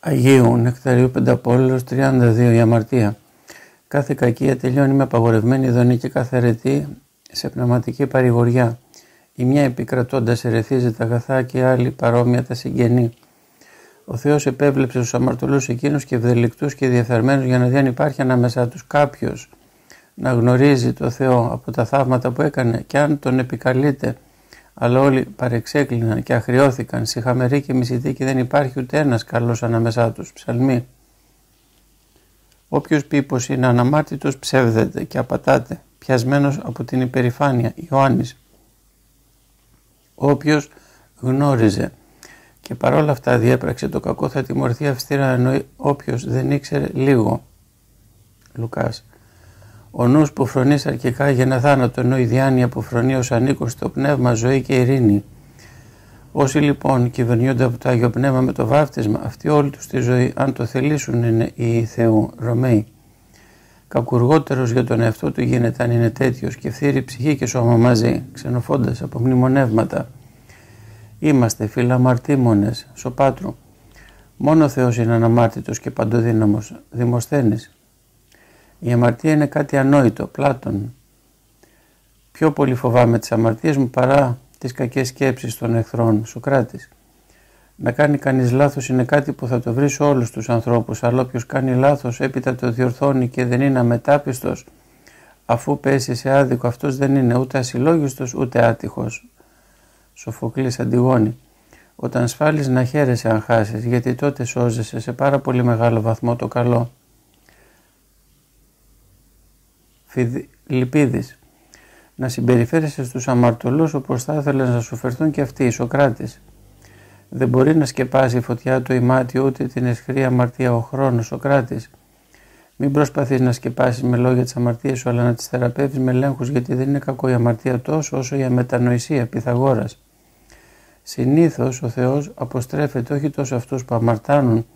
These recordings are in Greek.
Αγίου Νεκταρίου Πενταπόλεως 32 η αμαρτία. Κάθε κακία τελειώνει με απαγορευμένη ειδονή και κάθε αιρετή σε πνευματική παρηγοριά. Η μια επικρατώντας ερεθίζει τα αγαθά και άλλη παρόμοια τα συγγενή. Ο Θεός επέβλεψε του αμαρτωλούς εκείνους και ευδελικτούς και διεφθαρμένους για να δει αν υπάρχει ανάμεσά τους κάποιος να γνωρίζει το Θεό από τα θαύματα που έκανε και αν τον επικαλείται αλλά όλοι παρεξέκλειναν και αχριώθηκαν, συχαμεροί και μισητοί και δεν υπάρχει ούτε ένας καλός ανάμεσά τους. Ψαλμή. Όποιος πει πως είναι αναμάρτητος ψεύδεται και απατάται, πιασμένος από την υπερηφάνεια. Ιωάννης. Όποιος γνώριζε και παρόλα αυτά διέπραξε το κακό θα τιμωρηθεί αυστηρά ενώ όποιος δεν ήξερε λίγο. Λουκάς. Ο νους που φρονείς αρχικά για ένα θάνατο, ενώ η διάνοια που φρονεί ως ανήκω στο πνεύμα, ζωή και ειρήνη. Όσοι λοιπόν κυβερνιούνται από το Άγιο Πνεύμα με το βάφτισμα, αυτοί όλοι τους τη ζωή, αν το θελήσουν, είναι οι Θεού Ρωμαίοι. Κακουργότερος για τον εαυτό του γίνεται αν είναι τέτοιος και φθείρει ψυχή και σώμα μαζί, ξενοφώντας από μνημονεύματα. Είμαστε φιλαμαρτήμονες, σοπάτρου. Μόνο ο Θεός είναι αναμάρτητος και παντοδύναμος, δημοσθένης, η αμαρτία είναι κάτι ανόητο, πλάτων. Πιο πολύ φοβάμαι τις αμαρτίες μου παρά τις κακές σκέψεις των εχθρών, Σοκράτης. Να κάνει κανείς λάθος είναι κάτι που θα το βρει σε όλους τους ανθρώπους, αλλά όποιος κάνει λάθος έπειτα το διορθώνει και δεν είναι αμετάπιστος, αφού πέσει σε άδικο αυτός δεν είναι ούτε ασυλλόγιστος ούτε άτυχος. Σοφοκλής Αντιγόνη. Όταν σφάλεις να χαίρεσαι αν χάσεις, γιατί τότε σώζεσαι σε πάρα πολύ μεγάλο βαθμό το καλό. Λυπίδης. Να συμπεριφέρεσαι στους αμαρτωλούς όπως θα ήθελες να σου φερθούν και αυτοί οι Σοκράτες. Δεν μπορεί να σκεπάσει η φωτιά του ημάτιο ούτε την εσχρή αμαρτία ο χρόνος Σοκράτης. Μην προσπαθείς να σκεπάσεις με λόγια τις αμαρτίες σου αλλά να τις θεραπεύεις με ελέγχους γιατί δεν είναι κακό η αμαρτία τόσο όσο η αμετανοησία Πυθαγόρας. Συνήθως ο Θεός αποστρέφεται όχι τόσο αυτούς που αμαρτάνουν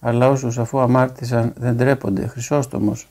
αλλά όσους αφού αμάρτησαν δεν τρέπονται. Χρυσόστομος.